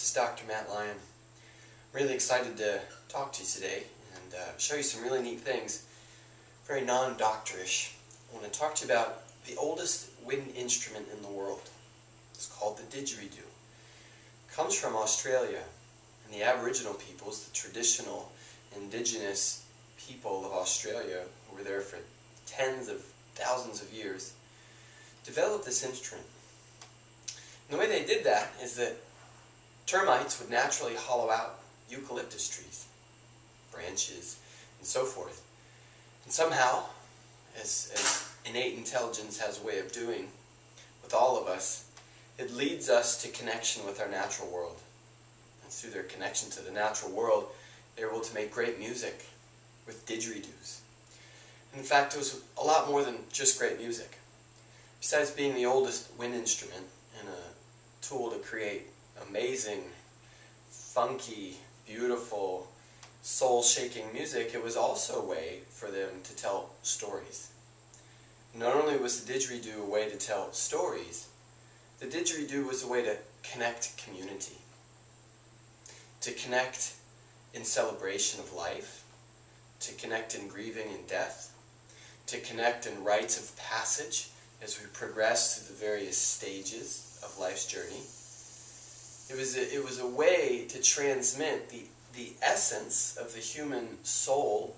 is Dr. Matt Lyon. Really excited to talk to you today and uh, show you some really neat things. Very non-doctorish. I want to talk to you about the oldest wind instrument in the world. It's called the didgeridoo. It comes from Australia, and the Aboriginal peoples, the traditional indigenous people of Australia, who were there for tens of thousands of years, developed this instrument. And the way they did that is that termites would naturally hollow out eucalyptus trees, branches, and so forth. And somehow, as, as innate intelligence has a way of doing with all of us, it leads us to connection with our natural world. And through their connection to the natural world, they're able to make great music with didgeridoos. And in fact, it was a lot more than just great music. Besides being the oldest wind instrument and a tool to create amazing, funky, beautiful, soul-shaking music, it was also a way for them to tell stories. Not only was the didgeridoo a way to tell stories, the didgeridoo was a way to connect community, to connect in celebration of life, to connect in grieving and death, to connect in rites of passage as we progress through the various stages of life's journey. It was a, it was a way to transmit the, the essence of the human soul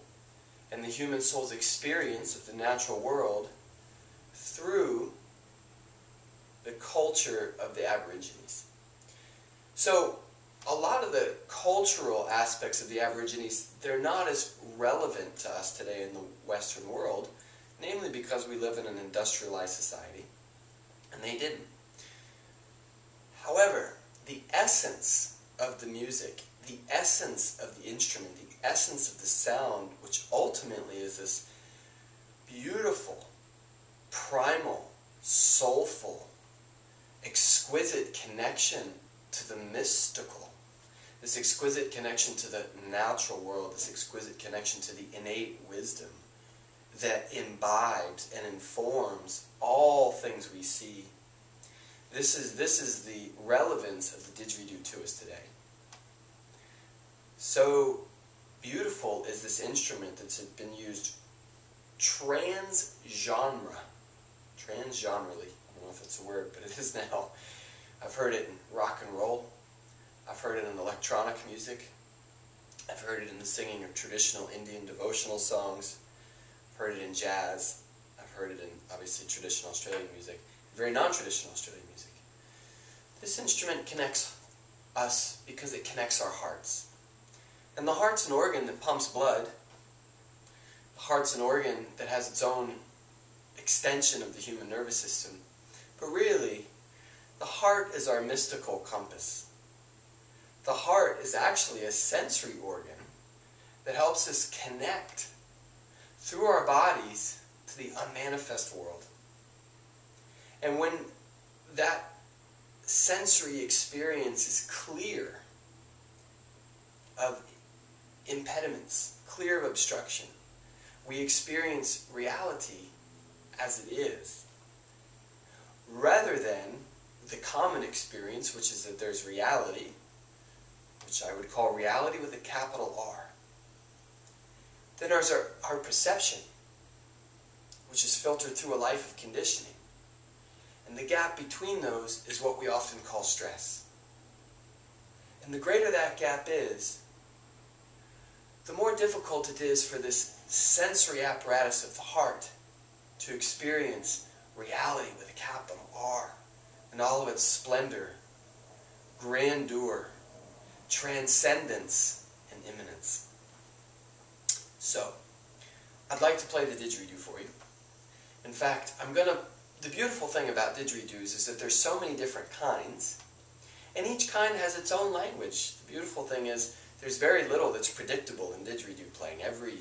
and the human soul's experience of the natural world through the culture of the Aborigines. So, a lot of the cultural aspects of the Aborigines, they're not as relevant to us today in the Western world, namely because we live in an industrialized society, and they didn't. However, the essence of the music, the essence of the instrument, the essence of the sound, which ultimately is this beautiful, primal, soulful, exquisite connection to the mystical, this exquisite connection to the natural world, this exquisite connection to the innate wisdom that imbibes and informs all things we see. This is, this is the relevance of the didgeridoo to us today. So beautiful is this instrument that's been used trans-genre, trans-genrely. I don't know if it's a word, but it is now. I've heard it in rock and roll. I've heard it in electronic music. I've heard it in the singing of traditional Indian devotional songs. I've heard it in jazz. I've heard it in, obviously, traditional Australian music, very non-traditional Australian music. This instrument connects us because it connects our hearts. And the heart's an organ that pumps blood. The heart's an organ that has its own extension of the human nervous system. But really, the heart is our mystical compass. The heart is actually a sensory organ that helps us connect through our bodies to the unmanifest world. And when that sensory experience is clear of impediments, clear of obstruction, we experience reality as it is, rather than the common experience, which is that there's reality, which I would call reality with a capital R. Then there's our, our perception, which is filtered through a life of conditioning. And the gap between those is what we often call stress. And the greater that gap is, the more difficult it is for this sensory apparatus of the heart to experience reality with a capital R and all of its splendor, grandeur, transcendence, and immanence. So, I'd like to play the didgeridoo for you. In fact, I'm going to, the beautiful thing about didgeridoos is that there's so many different kinds, and each kind has its own language. The beautiful thing is there's very little that's predictable in didgeridoo playing. Every,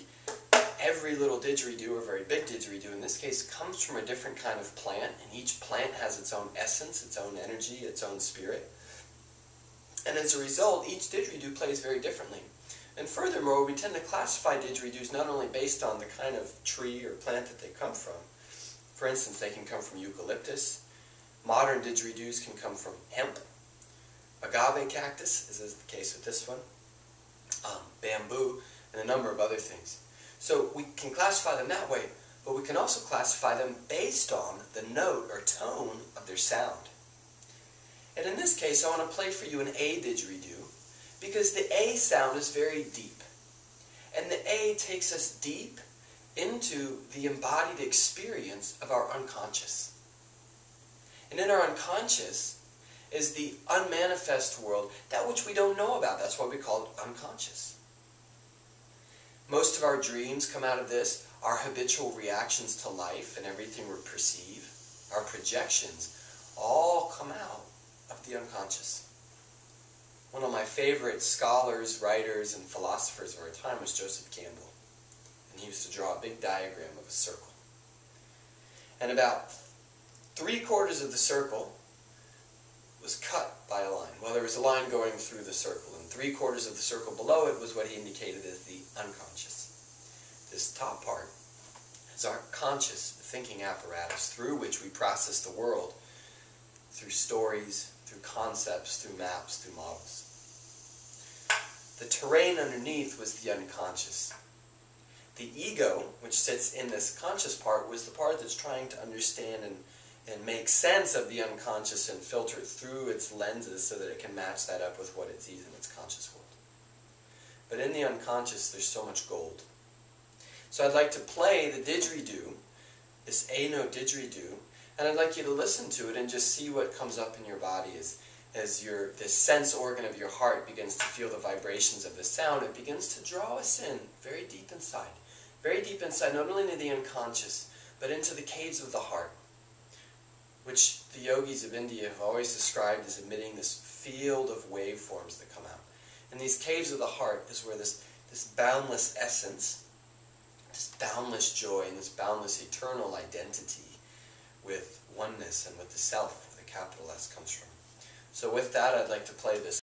every little didgeridoo, or very big didgeridoo in this case, comes from a different kind of plant, and each plant has its own essence, its own energy, its own spirit. And as a result, each didgeridoo plays very differently. And furthermore, we tend to classify didgeridoos not only based on the kind of tree or plant that they come from. For instance, they can come from eucalyptus. Modern didgeridoos can come from hemp. agave cactus, as is the case with this one, um, bamboo, and a number of other things. So we can classify them that way, but we can also classify them based on the note or tone of their sound. And in this case, I want to play for you an A didgeridoo because the A sound is very deep. And the A takes us deep into the embodied experience of our unconscious. And in our unconscious is the unmanifest world, that which we don't know about. That's why we call it unconscious. Most of our dreams come out of this, our habitual reactions to life and everything we perceive, our projections, all come out of the unconscious. One of my favorite scholars, writers, and philosophers of our time was Joseph Campbell. And he used to draw a big diagram of a circle. And about three quarters of the circle was cut by a line. Well, there was a line going through the circle, and three quarters of the circle below it was what he indicated as the unconscious. This top part is our conscious thinking apparatus through which we process the world through stories, through concepts, through maps, through models. The terrain underneath was the unconscious. The ego, which sits in this conscious part, was the part that's trying to understand and, and make sense of the unconscious and filter it through its lenses so that it can match that up with what it sees in its conscious world. But in the unconscious, there's so much gold. So I'd like to play the didgeridoo, this A note didgeridoo, and I'd like you to listen to it and just see what comes up in your body as, as your, this sense organ of your heart begins to feel the vibrations of the sound. It begins to draw us in very deep inside. Very deep inside, not only into the unconscious, but into the caves of the heart, which the yogis of India have always described as emitting this field of waveforms that come out. And these caves of the heart is where this, this boundless essence, this boundless joy, and this boundless eternal identity with oneness and with the self, the capital S comes from. So with that, I'd like to play this.